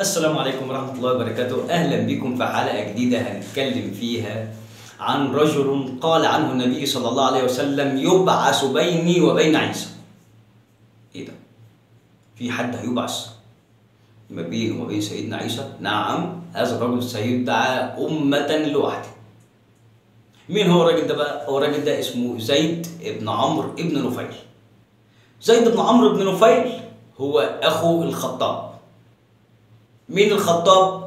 السلام عليكم ورحمة الله وبركاته أهلا بكم في حلقة جديدة هنتكلم فيها عن رجل قال عنه النبي صلى الله عليه وسلم يبعث بيني وبين عيسى إيه ده؟ في حد هيبعث ما بينه وبين سيدنا عيسى؟ نعم هذا الرجل سيدعى أمة لوحده مين هو الراجل ده بقى؟ هو الراجل ده اسمه زيد بن عمرو بن نفيل زيد بن عمرو بن نفيل هو أخو الخطاب مين الخطاب؟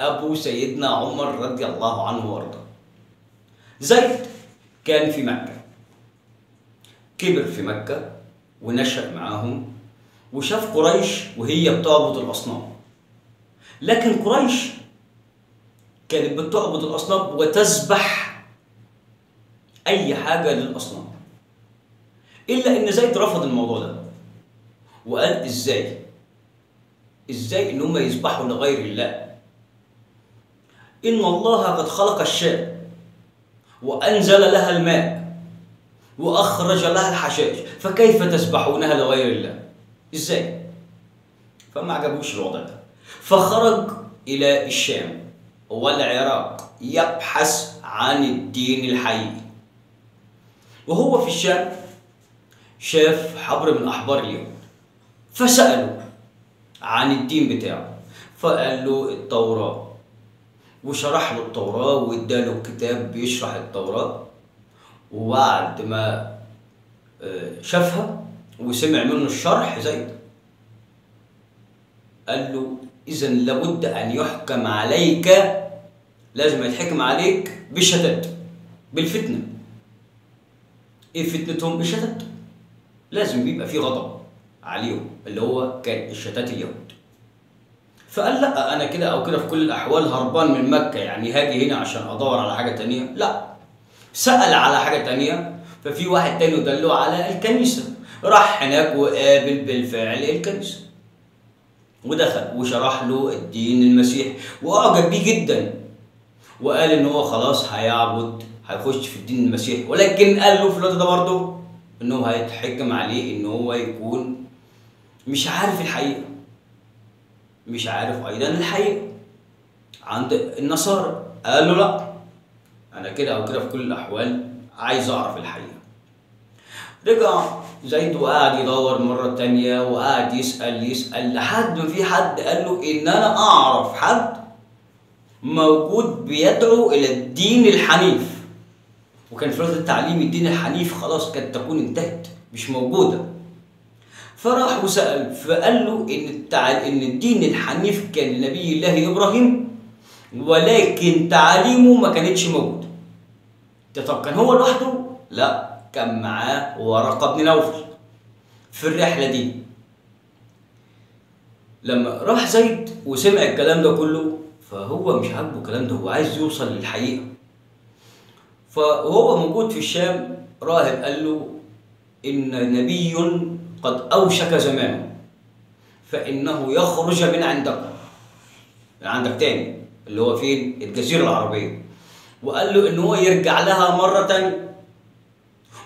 أبو سيدنا عمر رضي الله عنه وأرضاه. زيد كان في مكة. كبر في مكة ونشأ معاهم وشاف قريش وهي بتعبد الأصنام. لكن قريش كانت بتعبد الأصنام وتذبح أي حاجة للأصنام. إلا إن زيد رفض الموضوع ده. وقال إزاي؟ إزاي إن هم يذبحوا لغير الله؟ إن الله قد خلق الشاة وأنزل لها الماء وأخرج لها الحشائش فكيف تذبحونها لغير الله؟ إزاي؟ فما عجبوش الوضع ده. فخرج إلى الشام والعراق يبحث عن الدين الحقيقي. وهو في الشام شاف حبر من احبار اليهود فساله عن الدين بتاعه. فقال له التوراة. وشرح له التوراة واداله كتاب بيشرح التوراة. وبعد ما شافها وسمع منه الشرح زيد. قال له إذا لابد أن يحكم عليك لازم يتحكم عليك بالشتات بالفتنة. إيه فتنتهم؟ بالشتات لازم يبقى في غضب عليهم اللي هو كان الشتات اليهود فقال لا أنا كده أو كده في كل الأحوال هربان من مكة يعني هاجي هنا عشان أدور على حاجة تانية؟ لا. سأل على حاجة تانية ففي واحد تاني دله على الكنيسة. راح هناك وقابل بالفعل الكنيسة. ودخل وشرح له الدين المسيحي وأعجب بيه جدا. وقال إن هو خلاص هيعبد هيخش في الدين المسيحي ولكن قال له في الوقت ده برضه إنه هيتحكم عليه إن هو يكون مش عارف الحقيقة. مش عارف أيضا الحقيقة. عند النصارى قال له لا أنا كده أو كده في كل الأحوال عايز أعرف الحقيقة. رجع زيد وقعد يدور مرة تانية وقعد يسأل يسأل لحد ما في حد قال له إن أنا أعرف حد موجود بيدعو إلى الدين الحنيف. وكان في وقت التعليم الدين الحنيف خلاص كانت تكون انتهت مش موجودة. فراح وسأل فقال له إن التع... إن الدين الحنيف كان لنبي الله إبراهيم ولكن تعاليمه ما كانتش موجودة. طب كان هو لوحده؟ لا كان معاه ورقة بن نوفل في الرحلة دي. لما راح زيد وسمع الكلام ده كله فهو مش عاجبه الكلام ده هو عايز يوصل للحقيقة. فهو موجود في الشام راهب قال له إن نبي قد أوشك زمانه فإنه يخرج من عندك. من عندك تاني اللي هو فين؟ الجزيرة العربية. وقال له إن هو يرجع لها مرة تانية.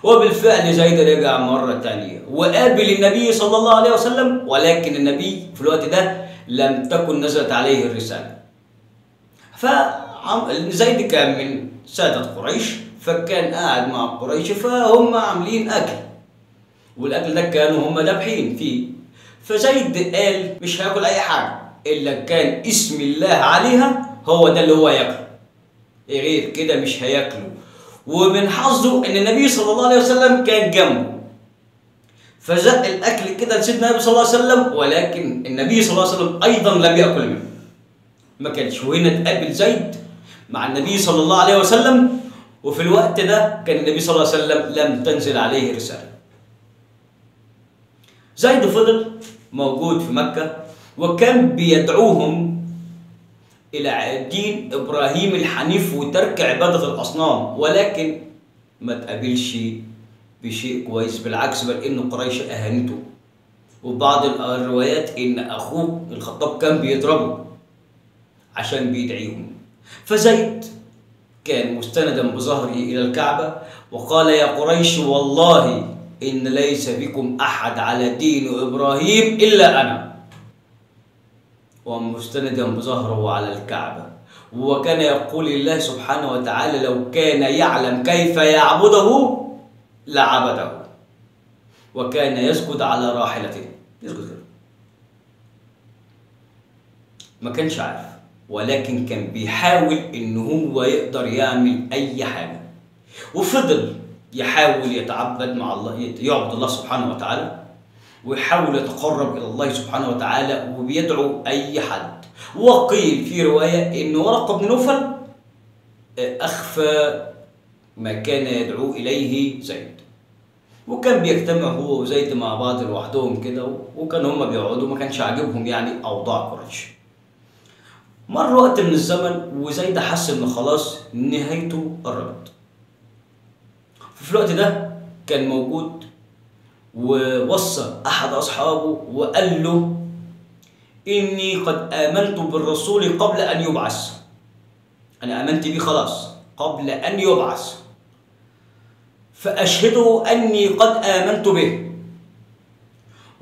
وبالفعل زيد رجع مرة تانية. وقابل النبي صلى الله عليه وسلم ولكن النبي في الوقت ده لم تكن نزلت عليه الرسالة. فزيد كان من سادة قريش فكان قاعد مع قريش فهم عاملين أكل. والأكل ده كانوا هم ذابحين فيه. فزيد قال مش هياكل أي حاجة إلا كان اسم الله عليها هو ده اللي هو ياكله. غير كده مش هياكله. ومن حظه إن النبي صلى الله عليه وسلم كان جنبه. فزق الأكل كده لسيدنا النبي صلى الله عليه وسلم ولكن النبي صلى الله عليه وسلم أيضا لم يأكل منه. ما كانش وهنا اتقابل زيد مع النبي صلى الله عليه وسلم وفي الوقت ده كان النبي صلى الله عليه وسلم لم تنزل عليه رسالة. زيد فضل موجود في مكة وكان بيدعوهم إلى دين إبراهيم الحنيف وترك عبادة الأصنام. ولكن ما تقابلش بشيء كويس بالعكس بل إن قريش أهانته. وبعض الروايات إن أخوه الخطاب كان بيضربه عشان بيدعيهم. فزيد كان مستندا بظهره إلى الكعبة وقال يا قريش والله إن ليس بكم أحد على دين إبراهيم إلا أنا. ومستندا بظهره على الكعبة. وكان يقول الله سبحانه وتعالى لو كان يعلم كيف يعبده لعبده. وكان يسجد على راحلته. يسجد. كده ما كانش عارف ولكن كان بيحاول إن هو يقدر يعمل أي حاجة. وفضل يحاول يتعبد مع الله يعبد الله سبحانه وتعالى ويحاول يتقرب إلى الله سبحانه وتعالى وبيدعو أي حد. وقيل في رواية إن ورقه بن نوفل أخفى ما كان يدعو إليه زيد. وكان بيجتمع هو وزيد مع بعض لوحدهم كده وكان هما بيقعدوا ما كانش عاجبهم يعني أوضاع قريش. مر وقت من الزمن وزيد حس إن خلاص نهايته قربت في الوقت ده كان موجود ووصى أحد أصحابه وقال له إني قد آمنت بالرسول قبل أن يبعث. أنا آمنت بيه خلاص قبل أن يبعث. فأشهده أني قد آمنت به.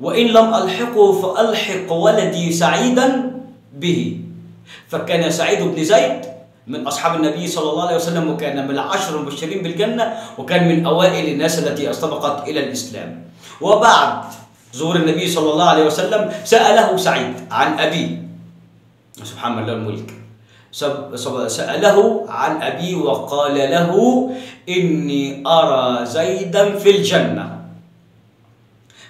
وإن لم ألحقه فألحق ولدي سعيدا به. فكان سعيد بن زيد من أصحاب النبي صلى الله عليه وسلم وكان من العشر المبشرين بالجنة وكان من أوائل الناس التي استبقت إلى الإسلام. وبعد ظهور النبي صلى الله عليه وسلم سأله سعيد عن ابيه سبحان الله الملك. سأله عن ابيه وقال له إني أرى زيدا في الجنة.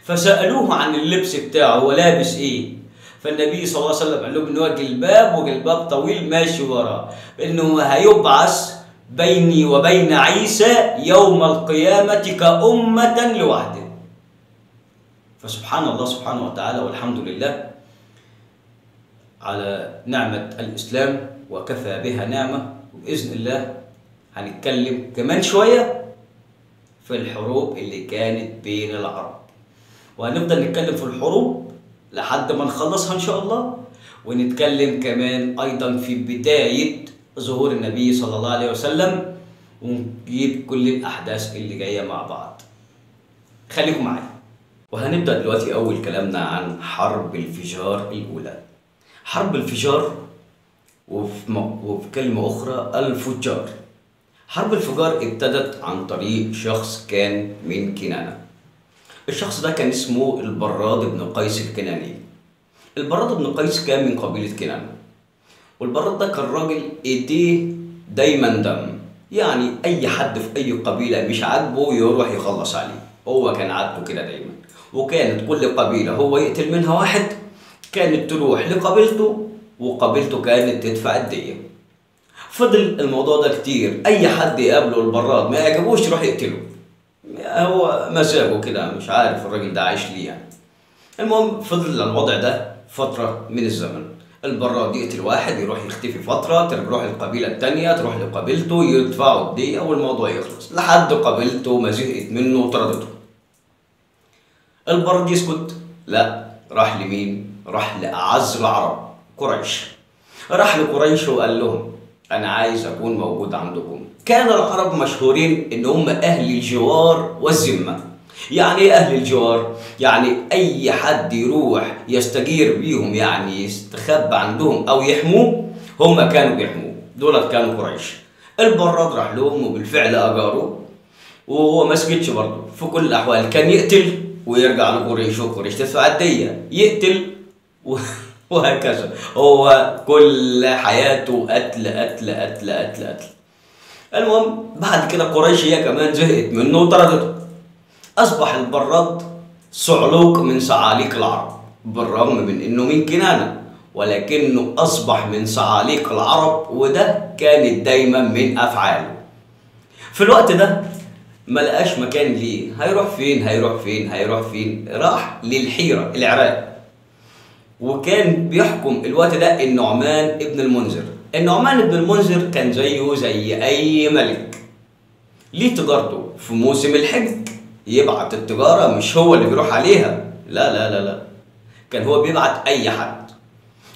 فسألوه عن اللبس بتاعه هو لابس إيه؟ فالنبي صلى الله عليه وسلم قال لهم ان هو جلباب وجلباب طويل ماشي وراه انه هيبعث بيني وبين عيسى يوم القيامة كأمة لوحده. فسبحان الله سبحانه وتعالى والحمد لله على نعمة الإسلام وكفى بها نعمة. وبإذن الله هنتكلم كمان شوية في الحروب اللي كانت بين العرب. وهنفضل نتكلم في الحروب لحد ما نخلصها إن شاء الله. ونتكلم كمان أيضا في بداية ظهور النبي صلى الله عليه وسلم ونجيب كل الأحداث اللي جاية مع بعض. خليكم معايا. وهنبدأ دلوقتي أول كلامنا عن حرب الفجار الأولى. حرب الفجار وفي. وفي كلمة أخرى الفجار. حرب الفجار ابتدت عن طريق شخص كان من كنانة. الشخص ده كان اسمه البراد بن قيس الكناني. البراد بن قيس كان من قبيلة كنانة والبراد ده كان راجل ايديه دايما دم. يعني أي حد في أي قبيلة مش عاجبه يروح يخلص عليه. هو كان عادته كده دايما. وكانت كل قبيلة هو يقتل منها واحد. كانت تروح لقبيلته وقبيلته كانت تدفع الدية. فضل الموضوع ده كتير. أي حد يقابله البراد ما يعجبوش يروح يقتله. هو مزاجه كده مش عارف الراجل ده عايش ليه يعني. المهم فضل الوضع ده فترة من الزمن. البراد يقتل واحد يروح يختفي فترة تروح القبيلة التانية تروح لقبيلته يدفعوا الدية والموضوع يخلص. لحد قبيلته ما زهقت منه وطردته البراد يسكت. لا راح لمين؟ راح لأعز العرب قريش. راح لقريش وقال لهم أنا عايز أكون موجود عندكم. كان العرب مشهورين إن هم أهل الجوار والذمة. يعني إيه أهل الجوار؟ يعني أي حد يروح يستجير بيهم يعني يستخبى عندهم أو يحموه هم كانوا بيحموه. دولت كانوا قريش. البراد راح لهم وبالفعل اجاروه وهو ما سكتش برضه. في كل الأحوال كان يقتل ويرجع لقريش وقريش تدفع الدية. يقتل و... وهكذا. هو كل حياته قتل قتل قتل قتل قتل. المهم بعد كده قريش هي كمان زهقت منه وطردته. أصبح البراد صعلوك من صعاليك العرب بالرغم من إنه من كنانة ولكنه أصبح من صعاليك العرب وده كانت دايما من أفعاله. في الوقت ده ما لقاش مكان ليه. هيروح فين؟ هيروح فين؟ هيروح فين؟ راح للحيرة العراق. وكان بيحكم الوقت ده النعمان ابن المنذر. النعمان بن المنذر كان زيه زي أي ملك. ليه تجارته في موسم الحج يبعت التجارة مش هو اللي بيروح عليها. لا لا لا لا. كان هو بيبعت أي حد.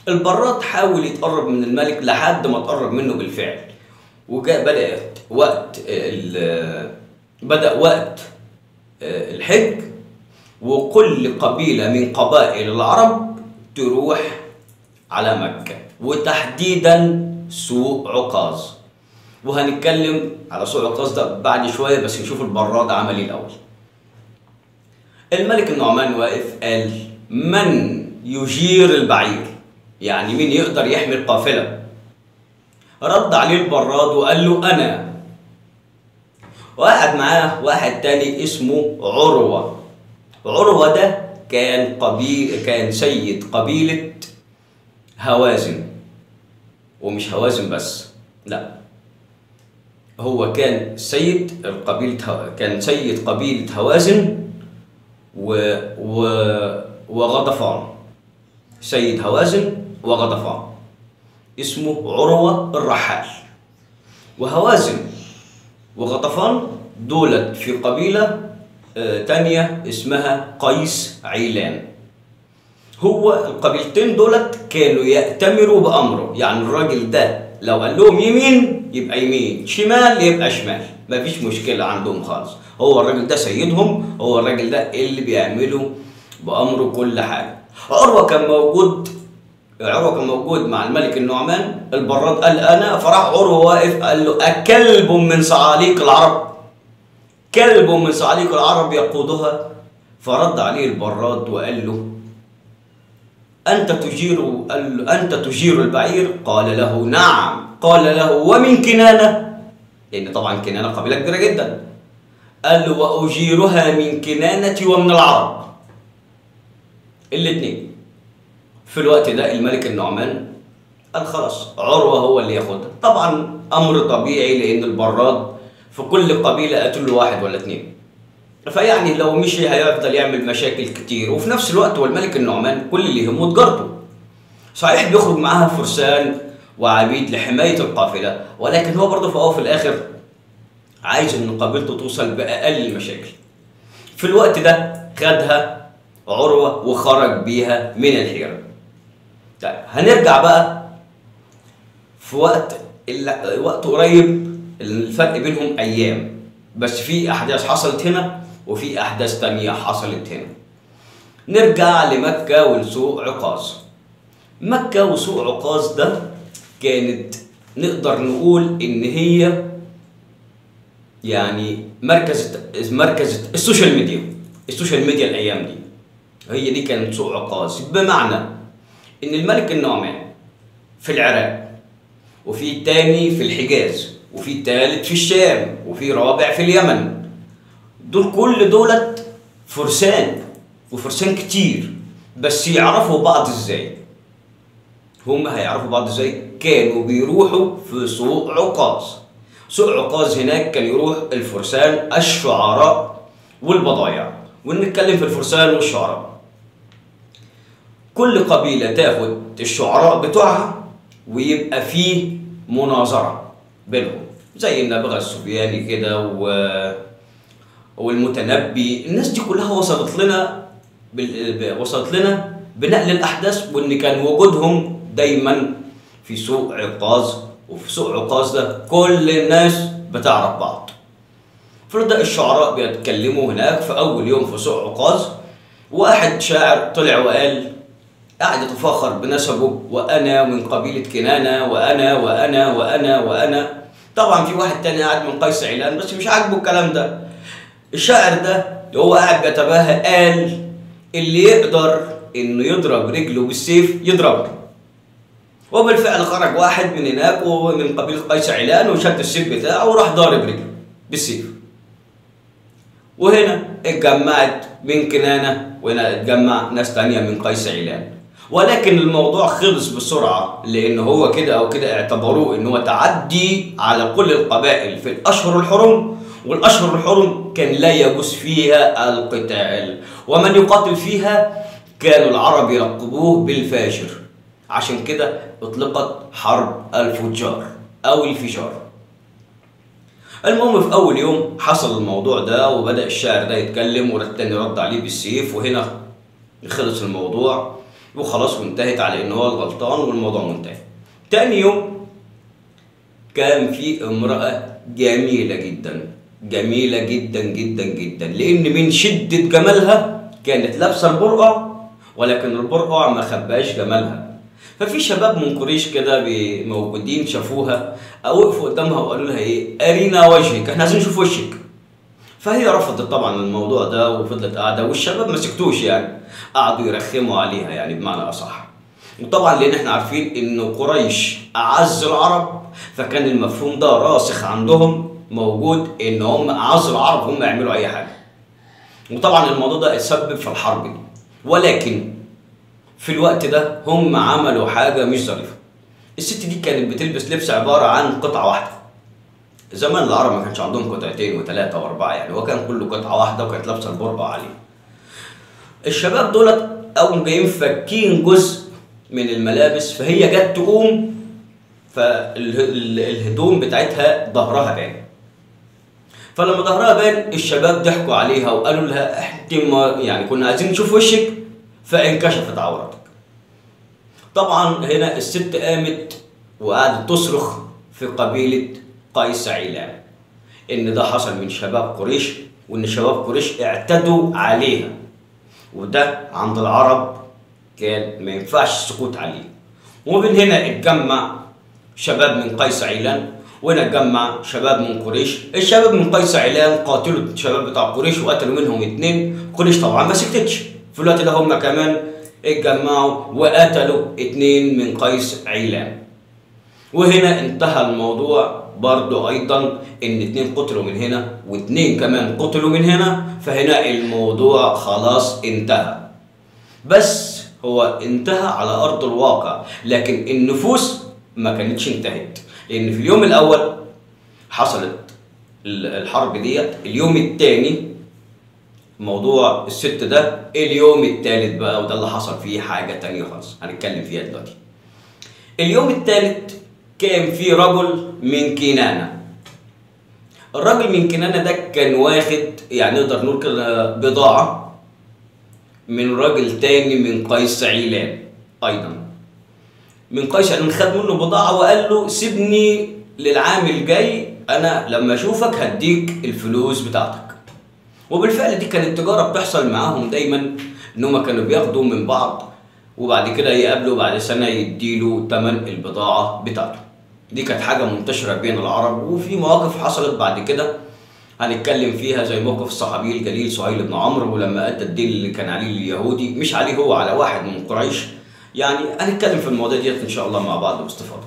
البراد حاول يتقرب من الملك لحد ما تقرب منه بالفعل. وجاء بدات وقت بدأ وقت الحج وكل قبيلة من قبائل العرب تروح على مكة. وتحديدا سوق عكاظ وهنتكلم على سوق عكاظ ده بعد شوية بس نشوف البراد عمل الأول. الملك النعمان واقف قال من يجير البعير؟ يعني مين يقدر يحمي القافلة؟ رد عليه البراد وقال له أنا. وقعد معاه واحد تاني اسمه عروة. عروة ده كان قبيل كان سيد قبيلة هوازن. ومش هوازن بس لا. هو كان سيد القبيلة كان سيد قبيلة هوازن و... و... وغطفان سيد هوازن وغطفان اسمه عروة الرحال. وهوازن وغطفان دولت في قبيلة آه، تانية اسمها قيس عيلان. هو القبيلتين دولت كانوا يأتمروا بأمره. يعني الراجل ده لو قال لهم يمين يبقى يمين شمال يبقى شمال. مفيش مشكلة عندهم خالص. هو الراجل ده سيدهم هو الراجل ده اللي بيعملوا بأمره كل حاجة. عروة كان موجود عروة كان موجود مع الملك النعمان البراد قال أنا فراح عروة واقف قال له أكلب من صعاليق العرب. كلب من صعاليق العرب يقودها. فرد عليه البراد وقال له أنت تجير أنت تجير البعير؟ قال له نعم. قال له ومن كنانة؟ لأن طبعا كنانة قبيلة كبيرة جدا. قال له وأجيرها من كنانة ومن العرب. الاثنين في الوقت ده الملك النعمان قال خلاص عروة هو اللي ياخدها. طبعا أمر طبيعي لأن البراد في كل قبيلة قتل واحد ولا اتنين. فيعني لو مشي هيفضل يعمل مشاكل كتير وفي نفس الوقت هو الملك النعمان كل اللي يهمه تجارته. صحيح بيخرج معاها فرسان وعبيد لحماية القافلة ولكن هو برضه في الآخر عايز إن قبيلته توصل بأقل المشاكل. في الوقت ده خدها عروة وخرج بيها من الحيرة. طيب هنرجع بقى في وقت وقت قريب الفرق بينهم أيام. بس في أحداث حصلت هنا وفي أحداث تانية حصلت هنا. نرجع لمكة ولسوق عكاظ مكة وسوق عكاظ ده كانت نقدر نقول إن هي يعني مركز مركز ال social media ال social media الأيام دي. هي دي كانت سوق عكاظ بمعنى إن الملك النعمان في العراق وفي التاني في الحجاز وفي التالت في الشام وفي رابع في اليمن. دول كل دولت فرسان وفرسان كتير بس يعرفوا بعض إزاي؟ هم هيعرفوا بعض إزاي؟ كانوا بيروحوا في سوق عكاظ سوق عكاظ هناك كان يروح الفرسان الشعراء والبضايع. ونتكلم في الفرسان والشعراء. كل قبيلة تاخد الشعراء بتوعها ويبقى فيه مناظرة بينهم. زي النابغة السفياني كده و... والمتنبي الناس دي كلها وصلت لنا وصلت لنا بنقل الأحداث وإن كان وجودهم دايما في سوق عكاظ وفي سوق عكاظ ده كل الناس بتعرف بعض. فرد الشعراء بيتكلموا هناك في أول يوم في سوق عكاظ واحد شاعر طلع وقال قاعد يتفاخر بنسبه وأنا من قبيلة كنانة وأنا وأنا وأنا وأنا. طبعا في واحد تاني قاعد من قيس علان بس مش عاجبه الكلام ده. الشاعر ده اللي هو قاعد بيتباهى قال اللي يقدر إنه يضرب رجله بالسيف يضربه وبالفعل خرج واحد من هناك ومن قبيله قيس علان وشد السيف بتاعه وراح ضارب رجله بالسيف. وهنا اتجمعت من كنانة وهنا اتجمع ناس تانية من قيس علان. ولكن الموضوع خلص بسرعة لأن هو كده أو كده اعتبروه إن هو تعدي على كل القبائل في الأشهر الحرم والأشهر الحرم كان لا يجوز فيها القتال ومن يقاتل فيها كانوا العرب يلقبوه بالفاجر. عشان كده اطلقت حرب الفجار أو الفجار. المهم في أول يوم حصل الموضوع ده وبدأ الشاعر ده يتكلم والتاني رد عليه بالسيف وهنا خلص الموضوع وخلاص وانتهت على إن هو الغلطان والموضوع منتهي. تاني يوم كان في امرأة جميلة جدا. جميلة جدا جدا جدا. لأن من شدة جمالها كانت لابسة البرقع ولكن البرقع ما خباش جمالها. ففي شباب من قريش كده موجودين شافوها أو وقفوا قدامها وقالوا لها إيه؟ أرينا وجهك إحنا عايزين نشوف وشك. فهي رفضت طبعا الموضوع ده وفضلت قاعدة والشباب ما سكتوش يعني. قعدوا يرخموا عليها يعني بمعنى أصح. وطبعا لأن إحنا عارفين ان قريش أعز العرب فكان المفهوم ده راسخ عندهم. موجود إن هم اعز العرب هم يعملوا أي حاجة. وطبعا الموضوع ده اتسبب في الحرب دي. ولكن في الوقت ده هم عملوا حاجة مش ظريفة. الست دي كانت بتلبس لبس عبارة عن قطعة واحدة. زمان العرب ما كانش عندهم قطعتين وثلاثه وأربعة يعني. هو كان كله قطعة واحدة وكانت لابسة البرقع عليه. الشباب دولت قاموا جايين فاكين جزء من الملابس فهي جت تقوم فالهدوم بتاعتها ظهرها بان فلما ظهرها بان الشباب ضحكوا عليها وقالوا لها ما- يعني كنا عايزين نشوف وشك فانكشفت عورتك طبعا هنا الست قامت وقعدت تصرخ في قبيلة قيس عيلان إن ده حصل من شباب قريش وإن شباب قريش اعتدوا عليها. وده عند العرب كان ما ينفعش السكوت عليه. ومن هنا اتجمع شباب من قيس عيلان وهنا اتجمع شباب من قريش؟ الشباب من قيس عيلان قاتلوا الشباب بتاع قريش وقتلوا منهم اتنين قريش طبعا ما سكتتش في الوقت ده هم كمان اتجمعوا وقتلوا اتنين من قيس عيلان وهنا انتهى الموضوع. برضو أيضا إن اتنين قتلوا من هنا واتنين كمان قتلوا من هنا فهنا الموضوع خلاص انتهى. بس هو انتهى على أرض الواقع لكن النفوس ما كانتش انتهت. لأن في اليوم الأول حصلت ال- الحرب ديت اليوم الثاني موضوع الست ده اليوم الثالث بقى وده اللي حصل فيه حاجة تانية خالص. هنتكلم فيها دلوقتي. اليوم الثالث كان في رجل من كنانة. الراجل من كنانة ده كان واخد يعني نقدر نقول كده بضاعة من راجل تاني من قيس عيلان أيضا. من قيس عيلان خد منه بضاعة وقال له سيبني للعام الجاي أنا لما أشوفك هديك الفلوس بتاعتك. وبالفعل دي كانت تجارة بتحصل معاهم دايما إن هما كانوا بياخدوا من بعض وبعد كده يقابلوا بعد سنة يديله تمن البضاعة بتاعته. دي كانت حاجة منتشرة بين العرب وفي مواقف حصلت بعد كده. هنتكلم فيها زي موقف الصحابي الجليل سهيل بن عمرو ولما أدى الدين اللي كان عليه اليهودي مش عليه هو على واحد من قريش. يعني هنتكلم في المواضيع ديت إن شاء الله مع بعض باستفاضه.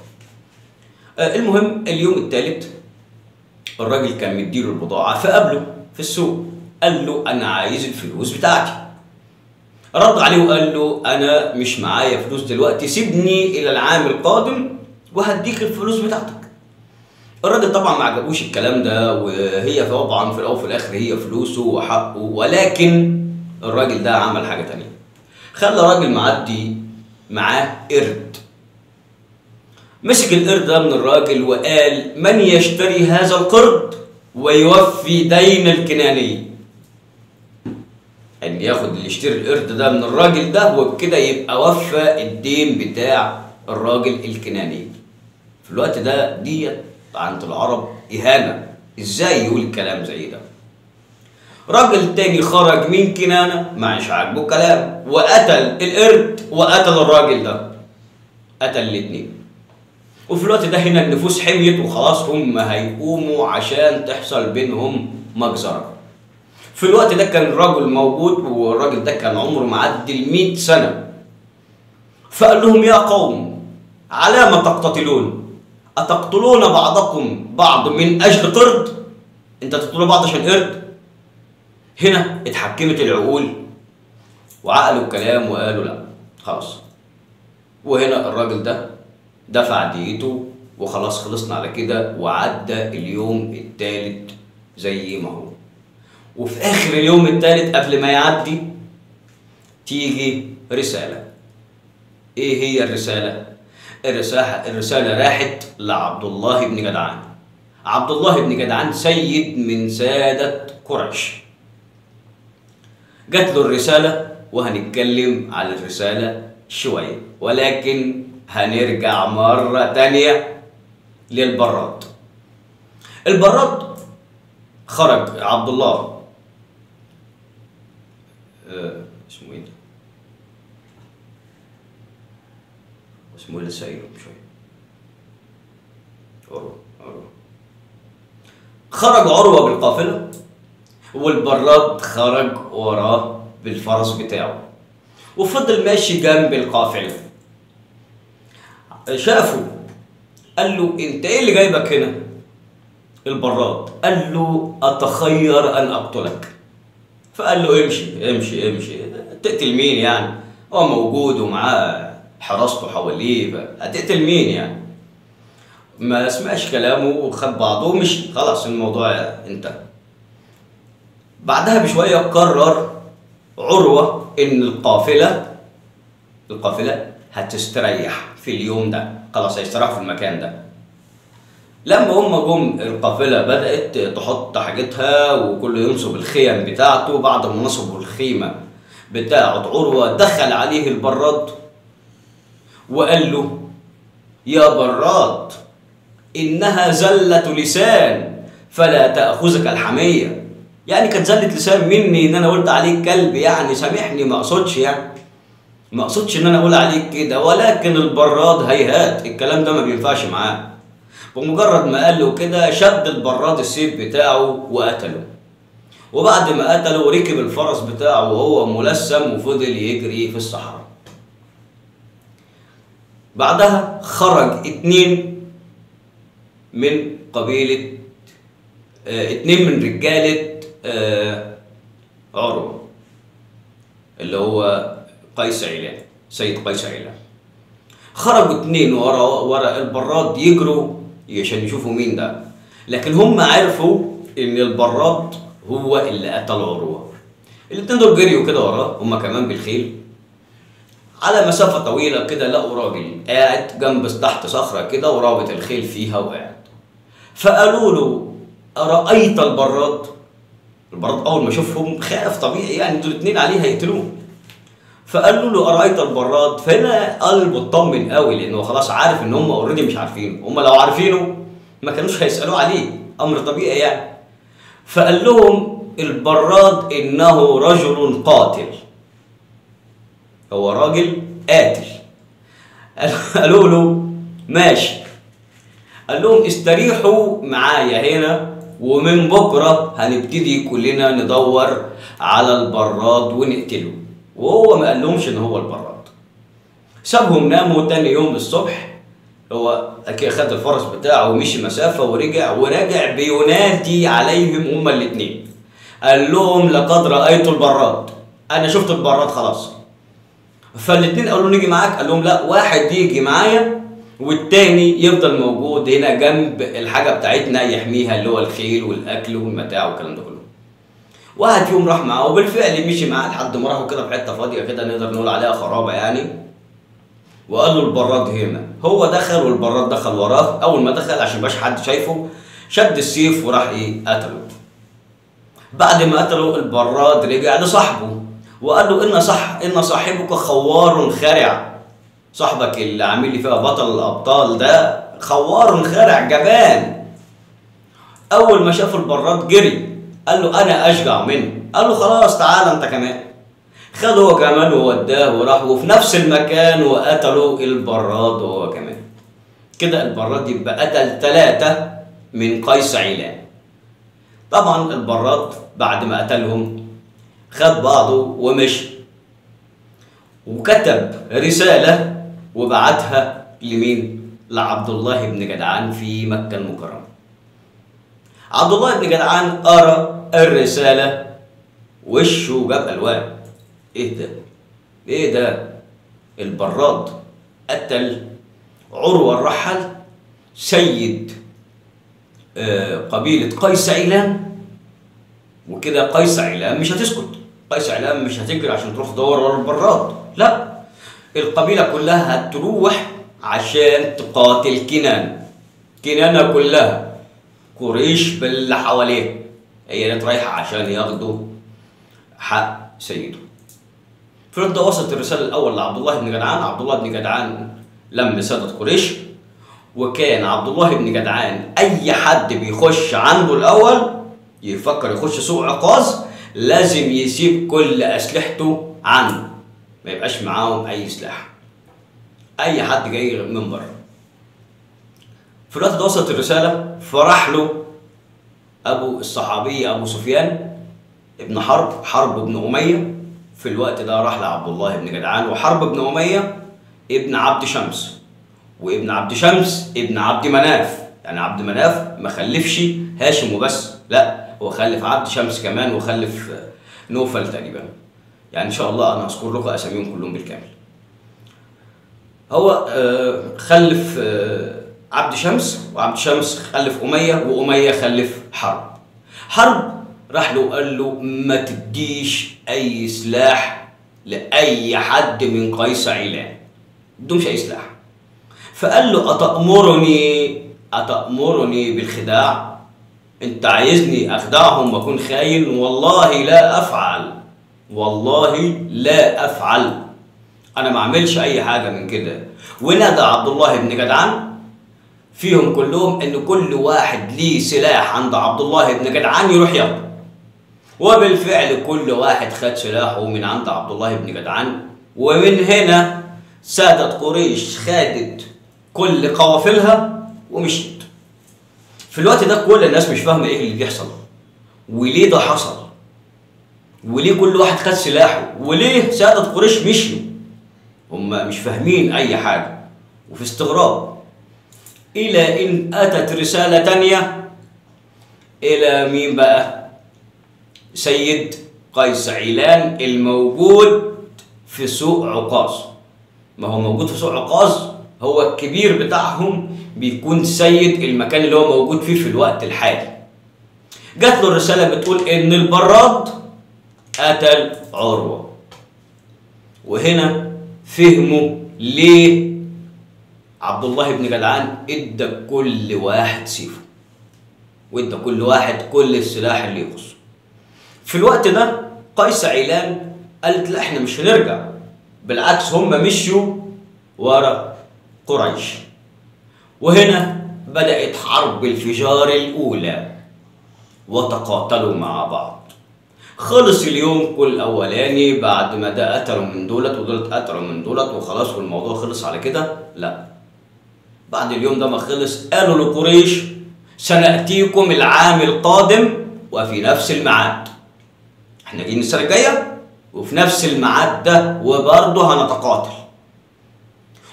المهم اليوم الثالث الراجل كان مديله البضاعة فقابله في السوق قال له أنا عايز الفلوس بتاعتي. رد عليه وقال له أنا مش معايا فلوس دلوقتي سيبني إلى العام القادم وهديك الفلوس بتاعتك. الراجل طبعا ما عجبوش الكلام ده وهي طبعا في الأول وفي الآخر هي فلوسه وحقه ولكن الراجل ده عمل حاجة تانية خلى راجل معدي معاه قرد. مسك القرد ده من الراجل وقال من يشتري هذا القرد ويوفي دين الكناني؟ ان ياخد اللي يشتري القرد ده من الراجل ده وبكده يبقى وفى الدين بتاع الراجل الكناني. في الوقت ده ديت عند العرب إهانة. إزاي يقول كلام زي ده؟ راجل تاني خرج من كنانة مش عاجبه كلام. وقتل القرد وقتل الراجل ده. قتل الاتنين. وفي الوقت ده هنا النفوس حميت وخلاص هم هيقوموا عشان تحصل بينهم مجزرة. في الوقت ده كان الراجل موجود والراجل ده كان عمره معدي المئة سنة. فقال لهم يا قوم على ما تقتتلون؟ أتقتلون بعضكم بعض من أجل قرد؟ أنت تقتلوا بعض عشان قرد؟ هنا اتحكمت العقول وعقلوا الكلام وقالوا لا. خلاص. وهنا الراجل ده دفع ديته وخلاص خلصنا على كده وعدى اليوم الثالث زي ما هو. وفي آخر اليوم الثالث قبل ما يعدي تيجي رسالة. إيه هي الرسالة؟ الرسالة الرسالة راحت لعبد الله بن جدعان. عبد الله بن جدعان سيد من سادة قريش. جات له الرسالة وهنتكلم على الرسالة شوية ولكن هنرجع مرة تانية للبراد. البراد خرج عبد الله. آه، اسمه إيه؟ اسمه لسه شوية عروه عروه خرج عروة بالقافلة. والبراد خرج وراه بالفرس بتاعه. وفضل ماشي جنب القافلة. شافه. قال له أنت إيه اللي جايبك هنا؟ البراد. قال له أتخير أن أقتلك. فقال له امشي امشي امشي. تقتل مين يعني؟ هو موجود ومعاه حراسته حواليه هتقتل مين يعني؟ ما سمعش كلامه وخد بعضه ومشي. خلاص الموضوع انتهى. بعدها بشوية قرر عروة إن القافلة القافلة هتستريح في اليوم ده. خلاص هيستراحوا في المكان ده. لما هم جم القافلة بدأت تحط حاجتها وكل ينصب الخيم بتاعته. بعد ما نصبوا الخيمة بتاعة عروة دخل عليه البراد وقال له يا براد إنها زلة لسان فلا تأخذك الحمية. يعني كانت زلة لسان مني إن أنا قلت عليك كلب يعني سامحني ما أقصدش يعني. ما أقصدش إن أنا أقول عليك كده ولكن البراد هيهات الكلام ده ما بينفعش معاه. ومجرد ما قال له كده شد البراد السيف بتاعه وقتله. وبعد ما قتله ركب الفرس بتاعه وهو ملثم وفضل يجري في الصحراء. بعدها خرج اتنين من قبيلة آه اتنين من رجالة عروة اللي هو قيس عيلان سيد قيس عيلان خرجوا اتنين ورا ورا البراد يجروا عشان يشوفوا مين ده. لكن هم عرفوا إن البراد هو اللي قتل عروة. الاتنين دول جريوا كده وراه هم كمان بالخيل. على مسافة طويلة كده لقوا راجل قاعد جنب تحت صخرة كده ورابط الخيل فيها وقاعد. فقالوا له أرأيت البراد؟ البراد أول ما شافهم خاف طبيعي يعني دول اتنين عليه هيقتلوه فقالوا له أرأيت البراد؟ فهنا قلبه اطمن قوي لأنه خلاص عارف إن هم أوريدي مش عارفينه، هم لو عارفينه ما كانوش هيسألوه عليه، أمر طبيعي يعني. فقال لهم البراد إنه رجل قاتل. هو راجل قاتل. قالوا له ماشي. قال لهم استريحوا معايا هنا ومن بكرة هنبتدي كلنا ندور على البراد ونقتله. وهو ما قالهمش إن هو البراد. سابهم ناموا تاني يوم الصبح. هو أكيد خد الفرس بتاعه ومشي مسافة ورجع ورجع بينادي عليهم هما الاثنين قال لهم لقد رأيت البراد. أنا شفت البراد خلاص. فالاثنين قالوا نيجي معاك؟ قال لهم لا واحد يجي معايا والتاني يفضل موجود هنا جنب الحاجة بتاعتنا يحميها اللي هو الخيل والأكل والمتاع والكلام ده كله. واحد فيهم راح معاه وبالفعل مشي معاه لحد ما راحوا كده في حتة فاضية كده نقدر نقول عليها خرابة يعني. وقال له البراد هنا. هو دخل والبراد دخل وراه. أول ما دخل عشان مبقاش حد شايفه شد السيف وراح إيه قتله. بعد ما قتله البراد رجع لصاحبه وقال له إن صح إن صاحبك خوار خارع. صاحبك اللي عامل لي فيها بطل الأبطال ده خوار خارع جبان. أول ما شاف البراد جري قال له أنا أشجع منه. قال له خلاص تعالى أنت كمان. خده هو كمان ووداه وراح وفي نفس المكان وقتلوا البراد هو كمان. كده البراد يبقى قتل ثلاثة من قيس عيلان. طبعا البراد بعد ما قتلهم خد بعضه ومشي. وكتب رسالة وبعتها لمين؟ لعبد الله بن جدعان في مكة المكرمة عبد الله بن جدعان قرأ الرسالة وشه جاب ألوان إيه ده؟ إيه ده؟ البراد قتل عروة الرحل سيد آه قبيلة قيس عيلان وكده قيس عيلان مش هتسكت قيس عيلان مش هتجري عشان تروح تدور ورا البراد لا القبيلة كلها هتروح عشان تقاتل كنان. كنانة كلها. قريش باللي حواليه هي كانت رايحة عشان ياخدوا حق سيده. فرد وصلت الرسالة الأول لعبد الله بن جدعان. عبد الله بن جدعان لم ساده قريش. وكان عبد الله بن جدعان أي حد بيخش عنده الأول يفكر يخش سوق عكاظ لازم يسيب كل أسلحته عنده. ما يبقاش معاهم أي سلاح. أي حد جاي من بره. في الوقت ده وصلت الرسالة فراح له أبو الصحابي أبو سفيان ابن حرب حرب بن أمية. في الوقت ده راح لعبد الله بن جدعان وحرب بن أمية ابن عبد شمس. وابن عبد شمس ابن عبد مناف. يعني عبد مناف ما خلفش هاشم وبس لا هو خلف عبد شمس كمان وخلف نوفل تقريبا. يعني إن شاء الله أنا هذكر لكم أساميهم كلهم بالكامل. هو آه، خلف آه، عبد شمس وعبد شمس خلف أمية وأمية خلف حرب. حرب راح له قال له ما تديش أي سلاح لأي حد من قيس عيلان بدهمش أي سلاح. فقال له أتأمرني أتأمرني بالخداع؟ أنت عايزني أخدعهم وأكون خاين؟ والله لا أفعل. والله لا أفعل. أنا ما أعملش أي حاجة من كده. ونادى عبد الله بن جدعان. فيهم كلهم إن كل واحد ليه سلاح عند عبد الله بن جدعان يروح ياخده. وبالفعل كل واحد خد سلاحه من عند عبد الله بن جدعان. ومن هنا سادة قريش خدت كل قوافلها ومشيت. في الوقت ده كل الناس مش فاهمة إيه اللي بيحصل. وليه ده حصل؟ وليه كل واحد خد سلاحه؟ وليه سادة قريش مشيوا؟ هم مش فاهمين أي حاجة وفي استغراب. إلى إن أتت رسالة تانية إلى مين بقى؟ سيد قيس عيلان الموجود في سوق عكاظ ما هو موجود في سوق عكاظ هو الكبير بتاعهم بيكون سيد المكان اللي هو موجود فيه في الوقت الحالي. جات له الرسالة بتقول إن البراد قتل عروة وهنا فهموا ليه عبد الله بن جدعان إدى كل واحد سيفه وإدى كل واحد كل السلاح اللي يخصه. في الوقت ده قيس عيلان قالت لا إحنا مش هنرجع. بالعكس هم مشوا ورا قريش. وهنا بدأت حرب الفجار الأولى وتقاتلوا مع بعض. خلص اليوم كل أولاني بعد ما ده قتلوا من دولت ودولت قتلوا من دولت وخلاص والموضوع خلص على كده؟ لا. بعد اليوم ده ما خلص قالوا لقريش سنأتيكم العام القادم وفي نفس الميعاد. إحنا جايين السنة الجاية وفي نفس الميعاد ده وبرضه هنتقاتل.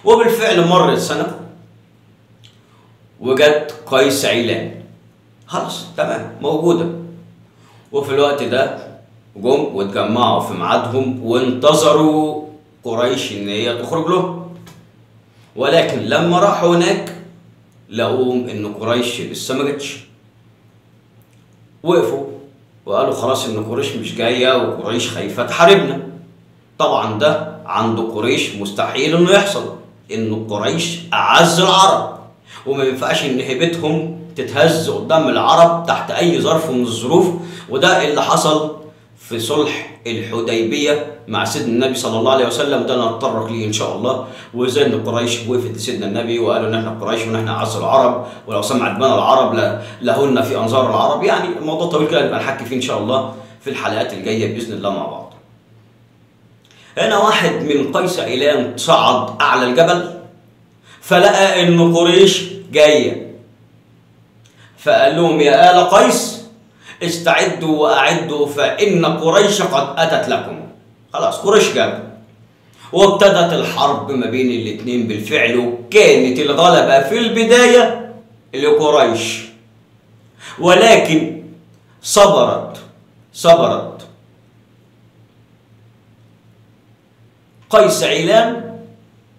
وبالفعل مرت سنة وجت قيس عيلان. خلاص تمام موجودة. وفي الوقت ده جم واتجمعوا في ميعادهم وانتظروا قريش إن هي تخرج له ولكن لما راحوا هناك لقوهم إن قريش لسه ما جتش وقفوا وقالوا خلاص إن قريش مش جاية وقريش خايفة تحاربنا. طبعا ده عند قريش مستحيل إنه يحصل إن قريش أعز العرب. وما ينفعش إن هيبتهم تتهز قدام العرب تحت أي ظرف من الظروف وده اللي حصل في صلح الحديبية مع سيدنا النبي صلى الله عليه وسلم. ده نتطرق ليه إن شاء الله. وإزاي إن قريش وقفت لسيدنا النبي وقالوا ان إحنا قريش إحنا اعز العرب ولو سمعت بنا العرب لهن في أنظار العرب. يعني الموضوع طويل كده نبقى نحكي فيه إن شاء الله في الحلقات الجاية بإذن الله مع بعض. هنا واحد من قيس عيلان صعد أعلى الجبل فلقى إن قريش جاية. فقال لهم يا آل قيس استعدوا وأعدوا فإن قريش قد أتت لكم. خلاص قريش جابوا. وابتدت الحرب ما بين الاثنين بالفعل وكانت الغلبة في البداية لقريش. ولكن صبرت صبرت. قيس عيلان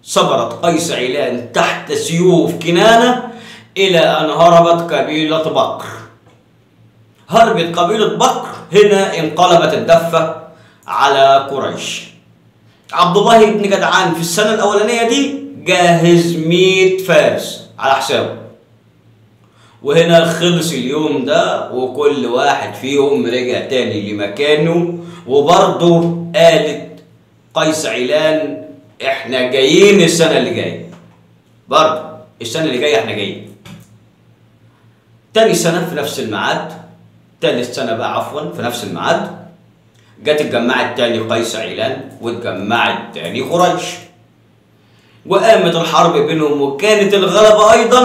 صبرت قيس عيلان تحت سيوف كنانة إلى أن هربت قبيلة بكر. هربت قبيلة بكر. هنا انقلبت الدفة على قريش. عبد الله بن جدعان في السنة الأولانية دي جاهز 100 فارس على حسابه. وهنا خلص اليوم ده وكل واحد فيهم رجع تاني لمكانه. وبرضه قالت قيس عيلان إحنا جايين السنة اللي جاية. برضه السنة اللي جاية إحنا جايين. تاني سنة في نفس الميعاد تالت سنة بقى عفوا في نفس الميعاد. جت اتجمعت تاني قيس عيلان واتجمعت تاني قريش. وقامت الحرب بينهم وكانت الغلبة أيضا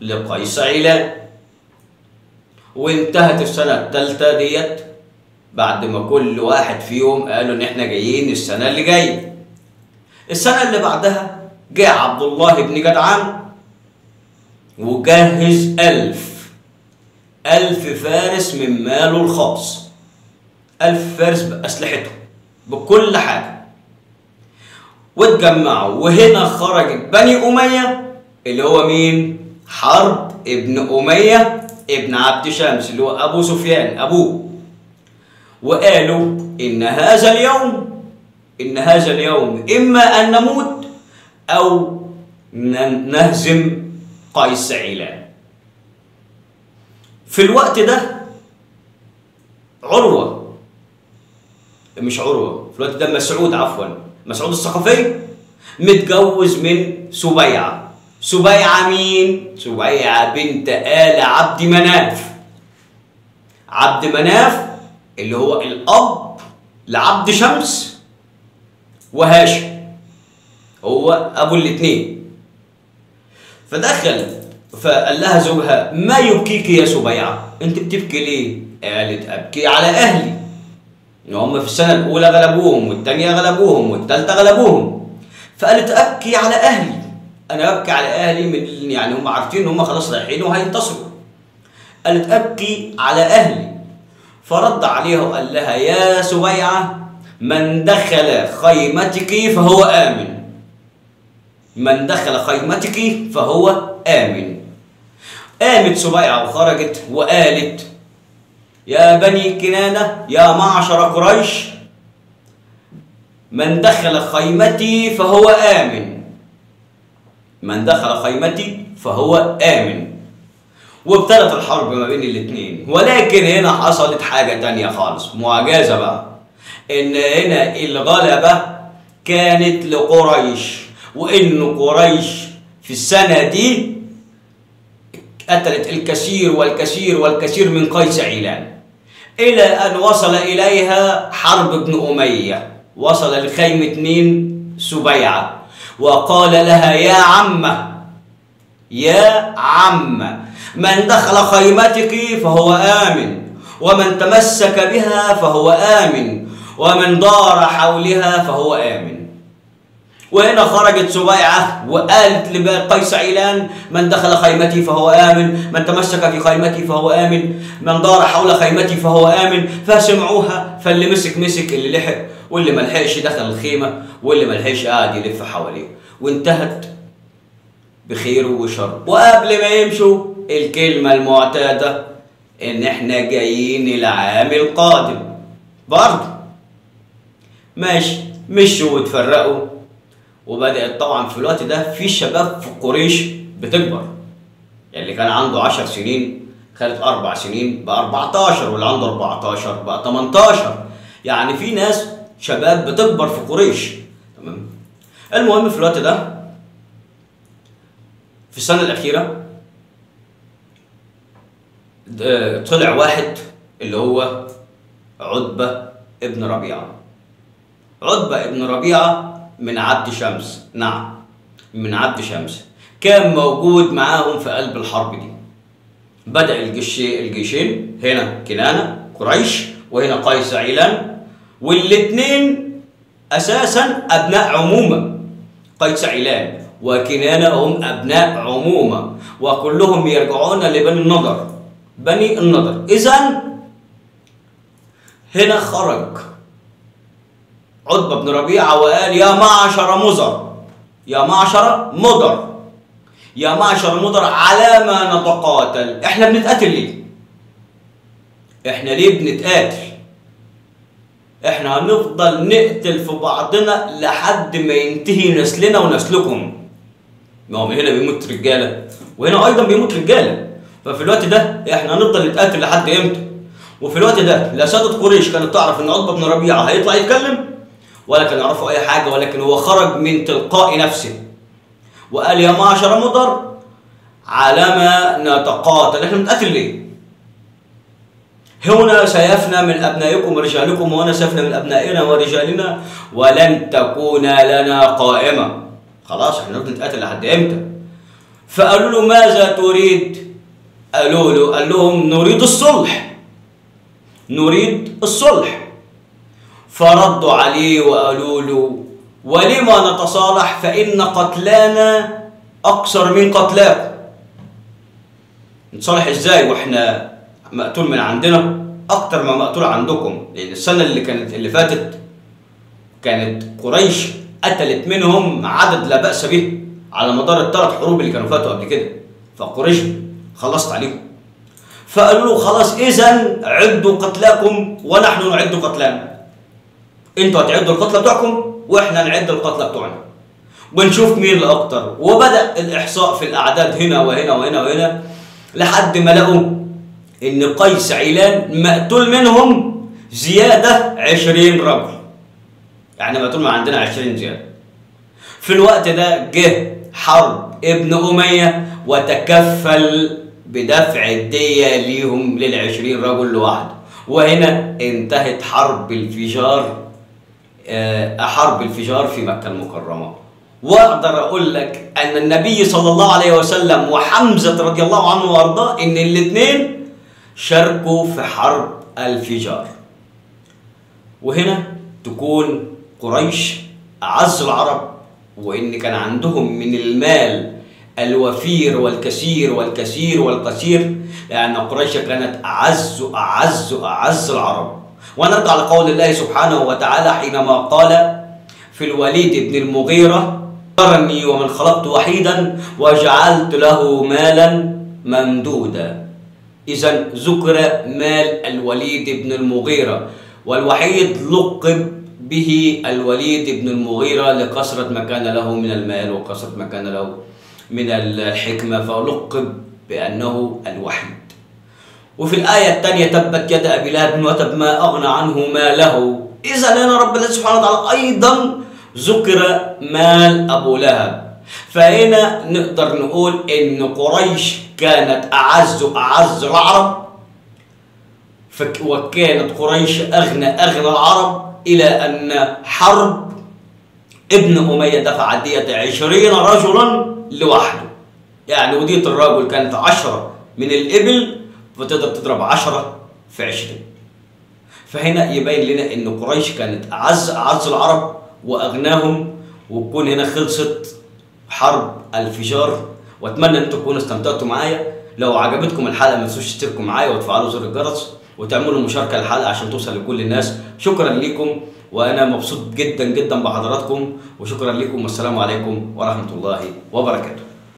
لقيس عيلان. وانتهت السنة الثالثة ديت بعد ما كل واحد فيهم قالوا إن إحنا جايين السنة اللي جاية. السنة اللي بعدها جاء عبد الله بن جدعان وجهز ألف ألف فارس من ماله الخاص. ألف فارس بأسلحته بكل حاجة. واتجمعوا وهنا خرجت بني أمية اللي هو مين؟ حرب ابن أمية ابن عبد شمس اللي هو أبو سفيان أبوه. وقالوا إن هذا اليوم إن هذا اليوم إما أن نموت أو نهزم قيس عيلان. في الوقت ده عروة. مش عروة في الوقت ده مسعود عفوا. مسعود الثقفي متجوز من سبيعة. سبيعة مين؟ سبيعة بنت آل عبد مناف. عبد مناف اللي هو الأب لعبد شمس وهاشم. هو أبو الاتنين. فدخل فقال لها زوجها ما يبكيك يا سبيعة. أنت بتبكي ليه؟ قالت أبكي على أهلي. ان هم في السنة الأولى غلبوهم والثانية غلبوهم والثالثة غلبوهم. فقالت ابكي على أهلي. أنا أبكي على أهلي من يعني هم عارفين ان هم خلاص رايحين وهينتصروا. قالت ابكي على أهلي. فرد عليها وقال لها يا سبيعة من دخل خيمتك فهو آمن. من دخل خيمتك فهو آمن. قامت سبيعة وخرجت وقالت يا بني كنانة يا معشر قريش من دخل خيمتي فهو آمن. من دخل خيمتي فهو آمن. وابتدت الحرب ما بين الاثنين ولكن هنا حصلت حاجة تانية خالص. معجزة بقى. إن هنا الغلبة كانت لقريش. وإن قريش في السنة دي قتلت الكثير والكثير والكثير من قيس عيلان إلى أن وصل إليها حرب ابن أمية. وصل لخيمة مين؟ سبيعة. وقال لها يا عمة يا عمة من دخل خيمتك فهو آمن ومن تمسك بها فهو آمن ومن دار حولها فهو آمن. وهنا خرجت سبيعة وقالت لقيس عيلان من دخل خيمتي فهو آمن من تمسك في خيمتي فهو آمن من دار حول خيمتي فهو آمن. فسمعوها فاللي مسك مسك اللي لحق واللي ملحقش دخل الخيمة واللي ملحقش قاعد يلف حواليه. وانتهت بخير وشر. وقبل ما يمشوا الكلمة المعتادة إن إحنا جايين العام القادم. برضه. ماشي. مشوا واتفرقوا وبدأت طبعا في الوقت ده في شباب في قريش بتكبر. يعني اللي كان عنده 10 سنين خدت أربع سنين بقى 14 واللي عنده 14 بقى 18 يعني في ناس شباب بتكبر في قريش. تمام؟ المهم في الوقت ده في السنة الأخيرة د- طلع واحد اللي هو عتبة ابن ربيعة. عتبة ابن ربيعة من عبد شمس. نعم. من عبد شمس. كان موجود معاهم في قلب الحرب دي. بدأ الجيش الجيشين هنا كنانة قريش وهنا قيس عيلان والاثنين أساسا أبناء عمومة. قيس عيلان وكنانة هم أبناء عمومة وكلهم يرجعون لبني النضر. بني النضر. إذا هنا خرج. عتبة بن ربيعة وقال يا معشر مزر يا معشر مضر يا معشر مضر على ما نتقاتل إحنا بنتقاتل ليه؟ إحنا ليه بنتقاتل؟ إحنا هنفضل نقتل في بعضنا لحد ما ينتهي نسلنا ونسلكم. ما هو هنا بيموت رجالة وهنا أيضا بيموت رجالة. ففي الوقت ده إحنا هنفضل نتقاتل لحد إمتى؟ وفي الوقت ده لا سادة قريش كانت تعرف إن عتبة بن ربيعة هيطلع يتكلم؟ ولا كانوا يعرفوا أي حاجة ولكن هو خرج من تلقاء نفسه. وقال يا معشر مضر على ما نتقاتل. إحنا بنتقاتل ليه؟ هنا سيفنى من أبنائكم ورجالكم وهنا سيفنى من أبنائنا ورجالنا. ولن تكون لنا قائمة. خلاص إحنا نفضل نتقاتل لحد إمتى؟ فقالوا له ماذا تريد؟ قالوا له قال لهم نريد الصلح. نريد الصلح. فردوا عليه وقالوا له ولما نتصالح فإن قتلانا أكثر من قتلاكم نتصالح إزاي وإحنا مقتول من عندنا؟ أكتر ما مقتول عندكم. لأن السنة اللي كانت اللي فاتت كانت قريش قتلت منهم عدد لا بأس به على مدار الثلاث حروب اللي كانوا فاتوا قبل كده. فقريش خلصت عليهم فقالوا له خلاص اذا عدوا قتلاكم ونحن نعد قتلانا. أنتوا هتعدوا القتلى بتوعكم وإحنا نعد القتلى بتوعنا. ونشوف مين الاكتر وبدأ الإحصاء في الأعداد هنا وهنا وهنا وهنا لحد ما لقوا إن قيس عيلان مقتول منهم زيادة 20 رجل. يعني مقتول من عندنا 20 زيادة. في الوقت ده جه حرب ابن أمية وتكفل بدفع الدية ليهم للعشرين رجل لوحده. وهنا انتهت حرب الفجار حرب الفجار في مكة المكرمة. وأقدر أقول لك أن النبي صلى الله عليه وسلم وحمزة رضي الله عنه وأرضاه إن الاثنين شاركوا في حرب الفجار. وهنا تكون قريش أعز العرب وإن كان عندهم من المال الوفير والكثير والكثير والقصير لأن قريش كانت أعز أعز أعز العرب. ونرجع لقول الله سبحانه وتعالى حينما قال في الوليد بن المغيرة ذرني ومن خلقت وحيدا وجعلت له مالا ممدودا. إذا ذكر مال الوليد بن المغيرة والوحيد لقب به الوليد بن المغيرة لكثرة ما كان له من المال وكثرة ما كان له من الحكمة فلقب بأنه الوحيد وفي الآية الثانية تبت يد أبي لهب وتب ما أغنى عنه ماله. إذا هنا رب الله سبحانه وتعالى أيضا ذكر مال أبو لهب. فهنا نقدر نقول إن قريش كانت أعز أعز العرب. وكانت قريش أغنى أغنى العرب إلى أن حرب ابن أمية دفع دية عشرين رجلا لوحده. يعني ودية الرجل كانت عشرة من الإبل فتقدر تضرب عشرة في عشرين. فهنا يبين لنا إن قريش كانت أعز أعز العرب وأغناهم وتكون هنا خلصت حرب الفجار. وأتمنى أن تكونوا استمتعتوا معايا. لو عجبتكم الحلقة ما تنسوش تشتركوا معايا وتفعلوا زر الجرس وتعملوا مشاركة للحلقة عشان توصل لكل الناس. شكرا لكم وأنا مبسوط جدا جدا بحضراتكم. وشكرا لكم والسلام عليكم ورحمة الله وبركاته.